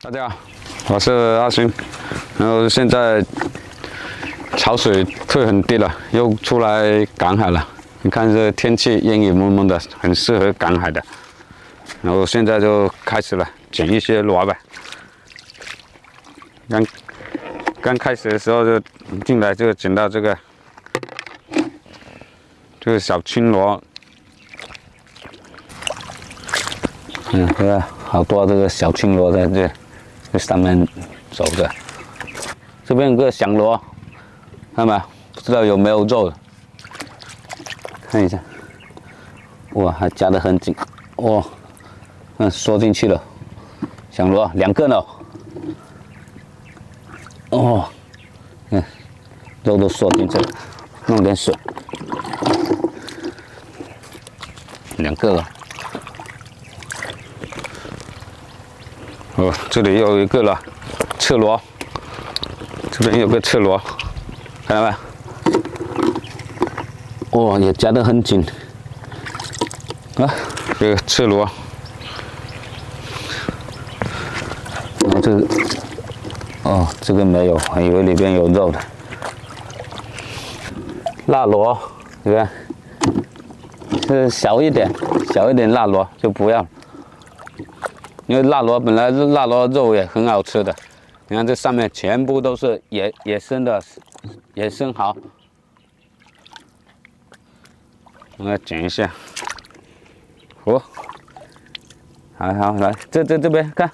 大家好，我是阿星，然后现在潮水退很低了，又出来赶海了。你看这天气阴雨蒙蒙的，很适合赶海的。然后现在就开始了，捡一些螺吧。刚刚开始的时候就进来就捡到这个，这个小青螺，嗯，这个好多这个小青螺在这。在上面走的，这边有个响螺，看到没？不知道有没有肉？看一下，哇，还夹得很紧，哇，嗯，缩进去了，响螺两个呢，哦，嗯，肉都缩进去了，弄点水，两个了。哦，这里又有一个了，赤螺，这边有个赤螺，看到没？哇，也夹得很紧。啊，这个赤螺，然后这个，哦，这个没有，还以为里边有肉的。辣螺，你看，是小一点，小一点辣螺就不要。因为辣螺本来是辣螺肉也很好吃的，你看这上面全部都是野野生的野生蚝，我来剪一下，哦，好好来，这这这边看，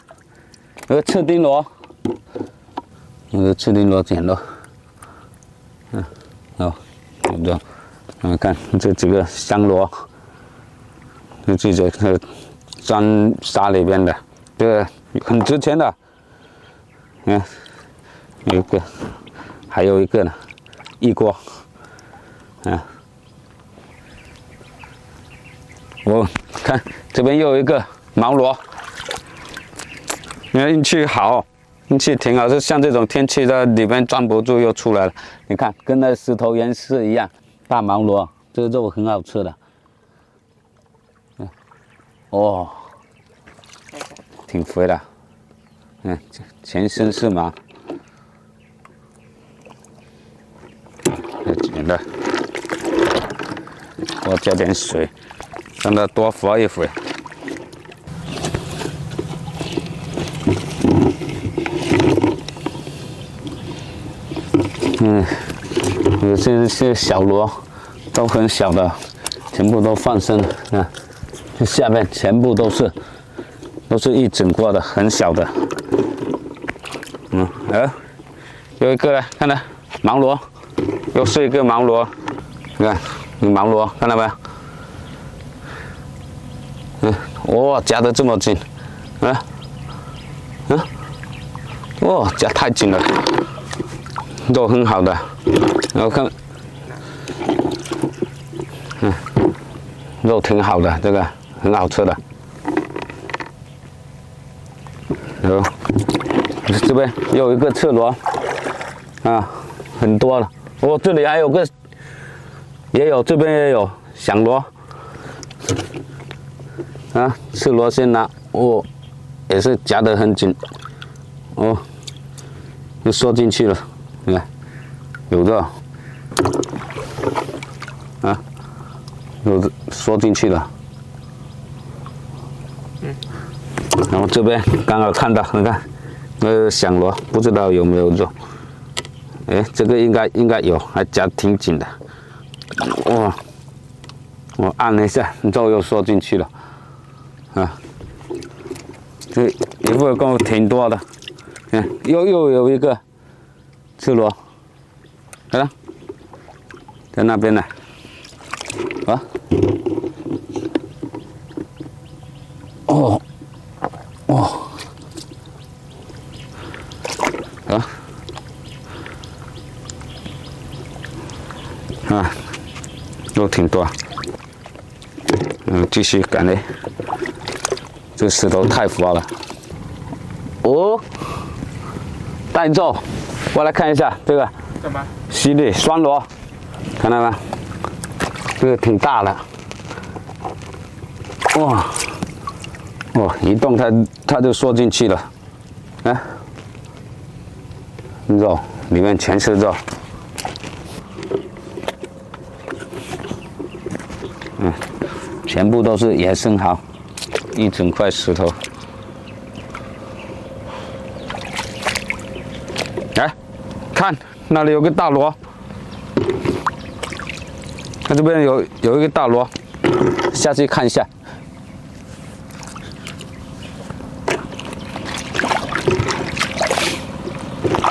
有个赤丁螺，那个赤丁螺剪了，嗯，好，有的，嗯，看这几个香螺，就这些。装沙里边的，这个很值钱的。嗯，有一个，还有一个呢，一锅。嗯，我看这边又有一个毛螺。你看运气好，运气挺好，就像这种天气的里面装不住又出来了。你看，跟那石头岩石一样，大毛螺，这个肉很好吃的。哦，挺肥的，嗯，全身是毛，剪的，我加点水，让它多活一会。嗯，有些些小螺都很小的，全部都放生了，看。下面全部都是，都是一整锅的，很小的。嗯，哎，有一个呢，看到毛螺，又是一个毛螺，你看，有毛螺，看到没有？嗯，哇，夹得这么紧，啊，嗯，哇，夹太紧了，肉很好的，然后看，嗯，肉挺好的，这个。很好吃的，有，这边有一个赤螺，啊，很多了。哦，这里还有个，也有，这边也有响螺，啊，赤螺先拿，哦，也是夹得很紧，哦，又缩进去了，你看，有的，啊，有缩进去了。然后这边刚好看到，你看，那个响螺不知道有没有肉？哎，这个应该应该有，还夹挺紧的。哇！我按了一下，肉又缩进去了。啊，这一会儿够挺多的。看，又又有一个赤螺，来了，在那边呢。啊。哦。哦，啊，啊，肉挺多，嗯，继续赶嘞，这石头太活了。哦，带肉，过来看一下这个，什么？犀利双螺，看到吗？这个挺大的，哇！哇，一动它它就缩进去了，来，肉里面全是肉。全部都是野生蚝，一整块石头。来，看那里有个大螺，看这边有有一个大螺，下去看一下。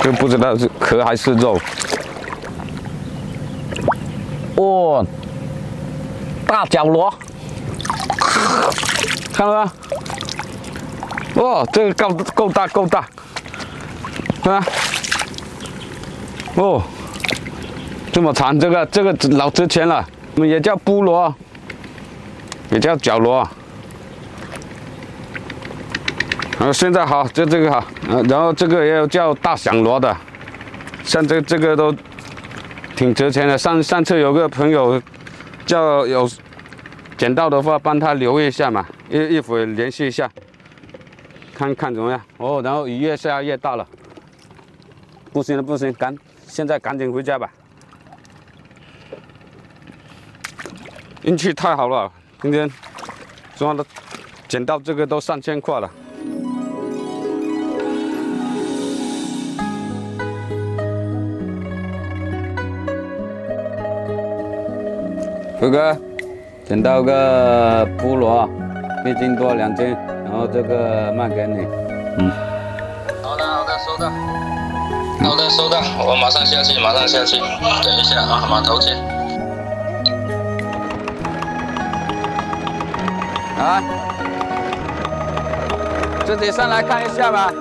就不知道是壳还是肉。哇，大角螺，看到吗？哇，这个够够大够大，看吧？哦，这么长，这个这个老值钱了。我们也叫布螺，也叫角螺。然后现在好，就这个好，然后这个也有叫大响螺的，像这这个都挺值钱的。上上次有个朋友叫有捡到的话，帮他留一下嘛，一一会联系一下，看看怎么样。哦，然后雨越下越大了，不行了不行，赶现在赶紧回家吧。运气太好了，今天抓的捡到这个都上千块了。哥哥，捡到个菠萝，一斤多两斤，然后这个卖给你。嗯。好的，好的，收到。好的，收到，我马上下去，马上下去。等一下啊，码头见。啊，自己上来看一下吧。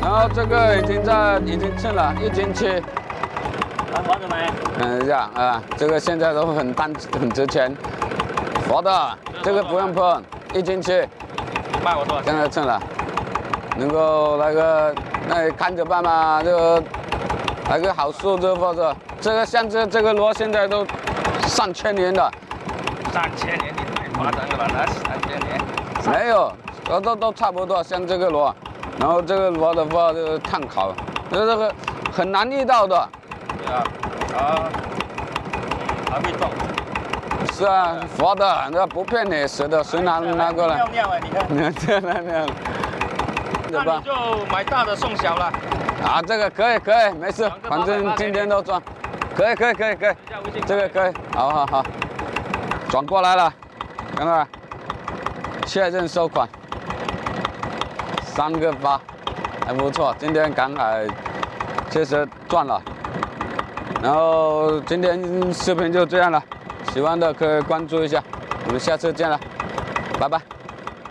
然后这个已经在，已经称了，一斤七。活着没？看一下啊，这个现在都很单很值钱，活的，这个不用碰，一斤七，卖我多少？现在称了，能够那个，那看着办嘛，就来个好数字或者这个像这这个螺现在都上千年的，上千年你太夸张了吧？那上千年？没有，都都都差不多，像这个螺，然后这个螺的话就是碳烤，就是这个很难遇到的。啊，啊，还会动？是啊，活的，那不骗你，死的，谁拿拿过来？尿尿啊，你看。尿尿尿。那你就买大的送小了。啊，这个可以可以，没事，反正今天都装，可以可以可以可以，这个可以，好好好，转过来了，看看，确认收款，三个八，还不错，今天赶海确实赚了。然后今天视频就这样了，喜欢的可以关注一下，我们下次见了，拜拜。